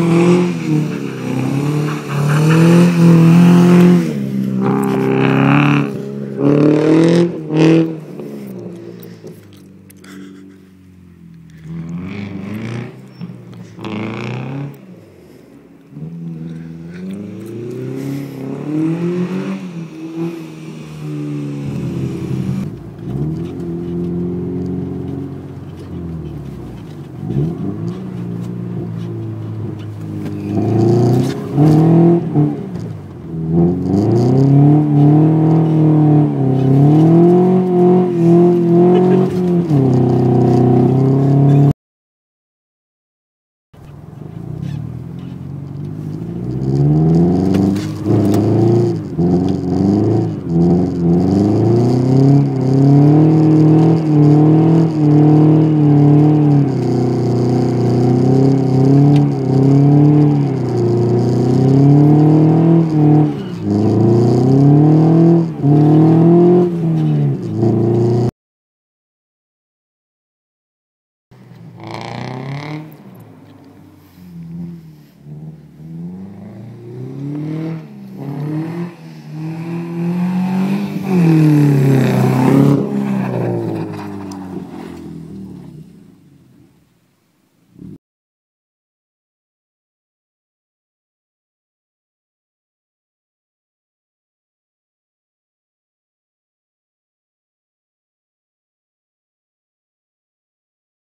Mm-hmm.